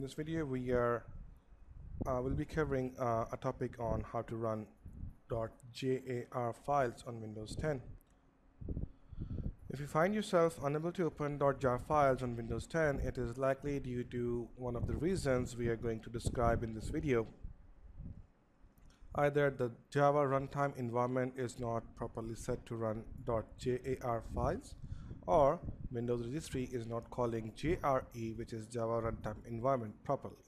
In this video we are uh, will be covering uh, a topic on how to run .jar files on Windows 10. If you find yourself unable to open .jar files on Windows 10, it is likely due to one of the reasons we are going to describe in this video. Either the Java runtime environment is not properly set to run .jar files or Windows registry is not calling JRE which is Java runtime environment properly.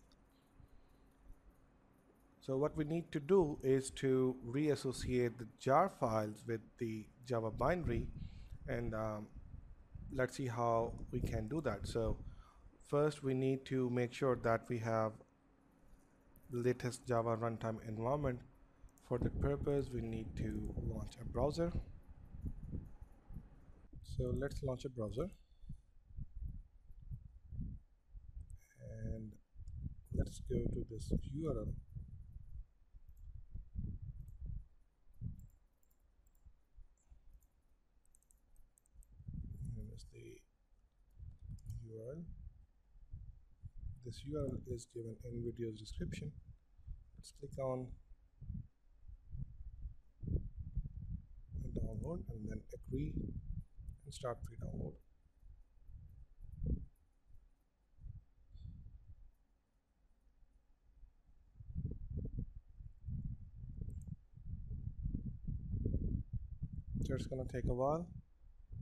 So what we need to do is to reassociate the jar files with the Java binary and um, let's see how we can do that. So first we need to make sure that we have the latest Java runtime environment. For the purpose we need to launch a browser. So let's launch a browser and let's go to this URL. This URL is given in video's description. Let's click on download and then agree and start free download. So it's gonna take a while.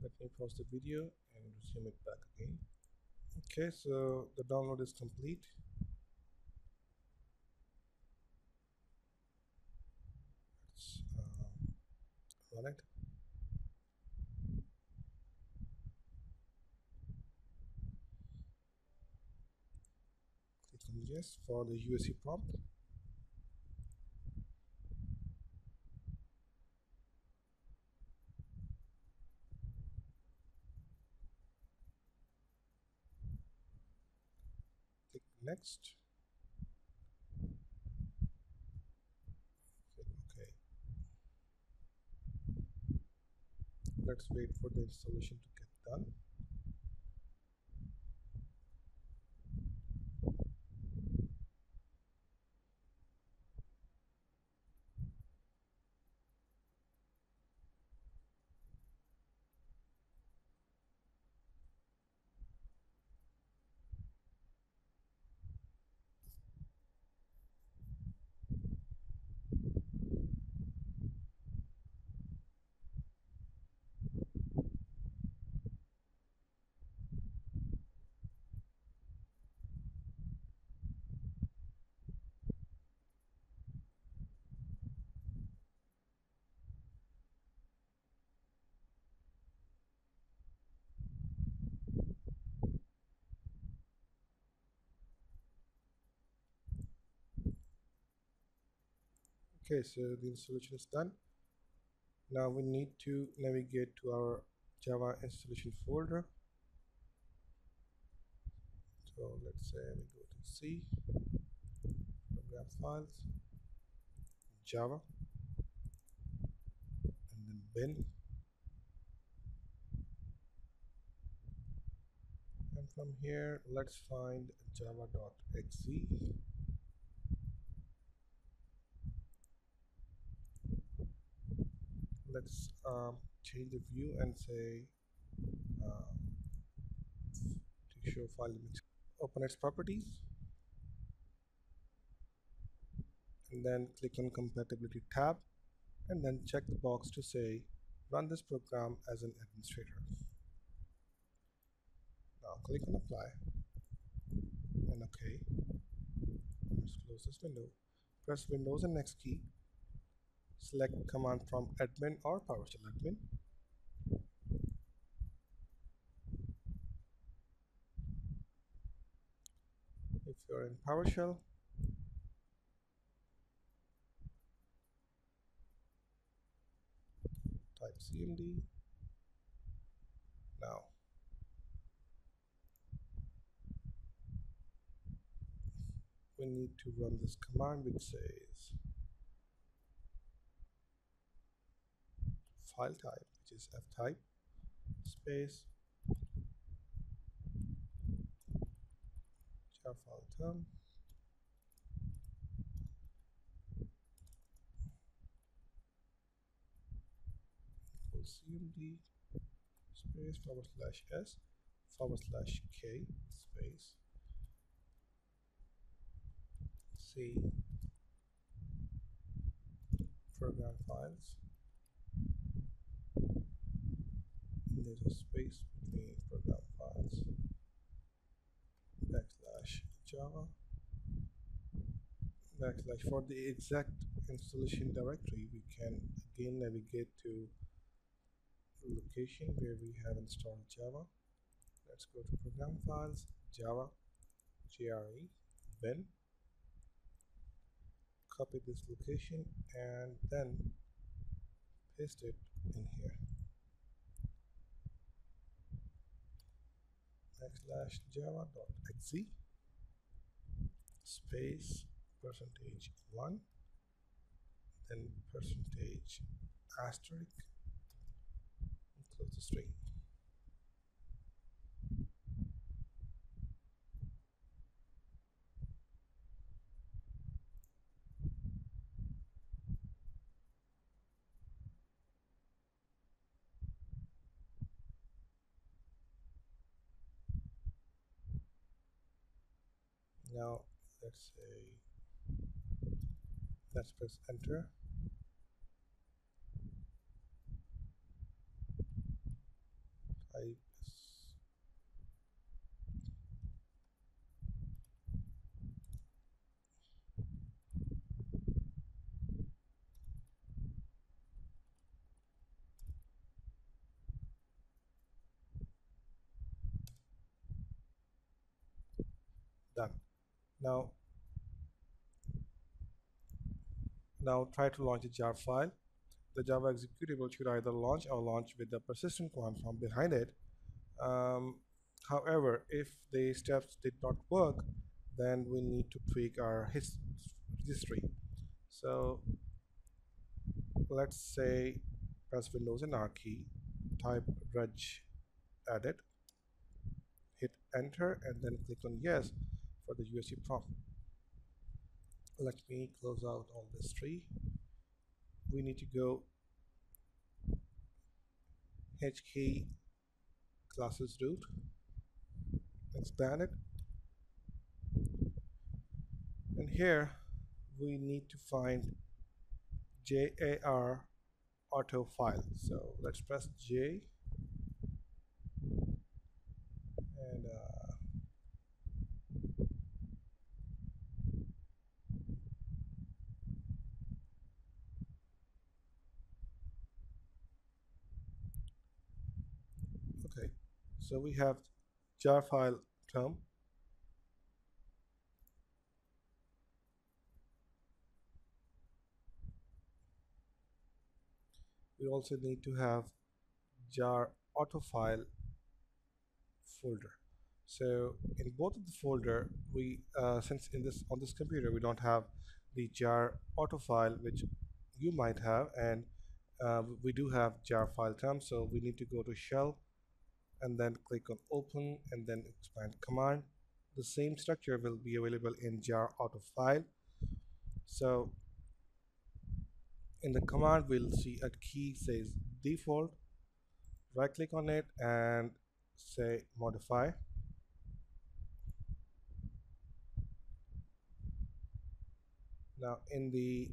Let me pause the video and resume it back again okay so the download is complete let's uh, run it click on yes for the UAC prompt. Click next. Okay. Let's wait for the installation to get done okay so the installation is done. Now we need to navigate to our java installation folder. So let's say we go to c program files java and then bin. And from here let's find java.exe let's um, change the view and say um, to show file image. Open its properties. And then click on compatibility tab and then check the box to say run this program as an administrator. Now click on apply. And ok let's close this window. Press windows and next key select command prompt admin or PowerShell admin. If you're in PowerShell, type cmd. Now, we need to run this command which says file type which is f type space jar file term cmd space forward slash s forward slash k space c program files there's a space between program files backslash java backslash. For the exact installation directory we can again navigate to location where we have installed java. Let's go to program files java jre bin copy this location and then paste it in here backslash java.exe space percentage 1 then percentage asterisk close the string now let's say let's press enter I done now now try to launch a jar file. The java executable should either launch or launch with the persistent from behind it. Um, however if the steps did not work then we need to tweak our his history so let's say press windows and r key type reg edit hit enter and then click on yes for the UAC prompt. Let me close out all this tree. We need to go HK classes root, expand it, and here we need to find jar auto file. So let's press J and uh, okay so we have jar file term we also need to have jar auto file folder. So in both of the folder we uh, since in this on this computer we don't have the jar auto file which you might have and uh, we do have jar file term so we need to go to shell and then click on open and then expand command. The same structure will be available in jar auto file. So in the command we'll see a key says default. Right click on it and say modify. Now in the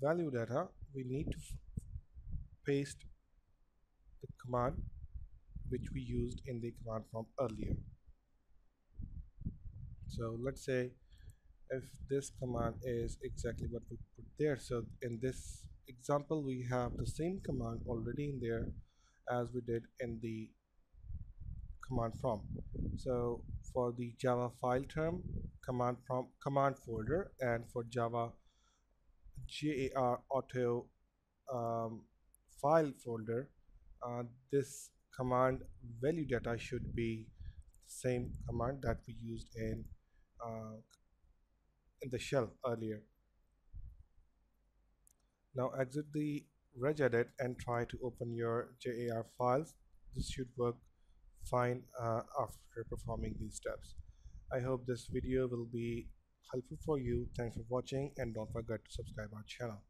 value data we need to paste command which we used in the command prompt earlier. So let's say if this command is exactly what we put there. So in this example we have the same command already in there as we did in the command prompt so for the java file term command from command folder and for java jar auto um, file folder uh, this command value data should be the same command that we used in uh, in the shell earlier now exit the regedit and try to open your jar files this should work fine uh, after performing these steps. I hope this video will be helpful for you. Thanks for watching and don't forget to subscribe our channel.